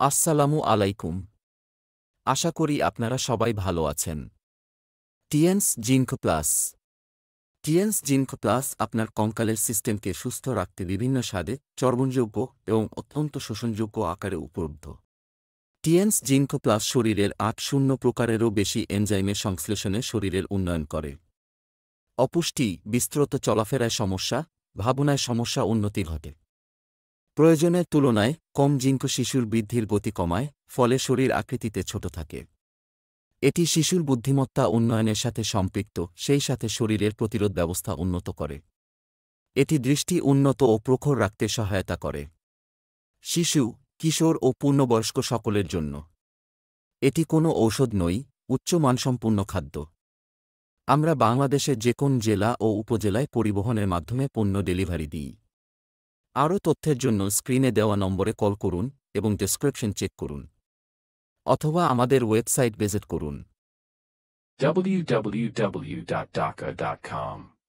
আসসালামু আলাইকুম। আশা করি আপনারা সবাই ভালো আছেন। Tiens zinc plus. Tiens zinc plus আপনার কঙ্কালের সিস্টেমকে সুস্থ রাখতে বিভিন্ন স্বাদে চর্বণযোগ্য এবং অত্যন্ত শোষণযোগ্য আকারে উপলব্ধ। টিএনস জিঙ্ক প্লাস শরীরের আট শূন্য প্রকারেরও বেশি এনজাইমের সংশ্লেষণে শরীরের উন্নয়ন করে। অপুষ্টি, বিস্তৃত চলাফেরায় সমস্যা, ভাবনায় সমস্যা উন্নতি ঘটে। প্রয়োজনের তুলনায় কম জিঙ্ক শিশুর বৃদ্ধির গতি কমায়, ফলে শরীর আকৃতিতে ছোট থাকে। এটি শিশুর বুদ্ধিমত্তা উন্নয়নের সাথে সম্পৃক্ত, সেই সাথে শরীরের প্রতিরোধ ব্যবস্থা উন্নত করে। এটি দৃষ্টি উন্নত ও প্রখর রাখতে সহায়তা করে। শিশু, কিশোর ও পূর্ণবয়স্ক সকলের জন্য। এটি কোনো ঔষধ নই, উচ্চ মানসম্পন্ন খাদ্য। আমরা বাংলাদেশের যে কোন জেলা ও উপজেলায় পরিবহনের মাধ্যমে পণ্য ডেলিভারি দিই। আরও তথ্যের জন্য স্ক্রিনে দেওয়া নম্বরে কল করুন এবং ডেসক্রিপশন চেক করুন। অথবা আমাদের ওয়েবসাইট ভিজিট করুন। www.daca.com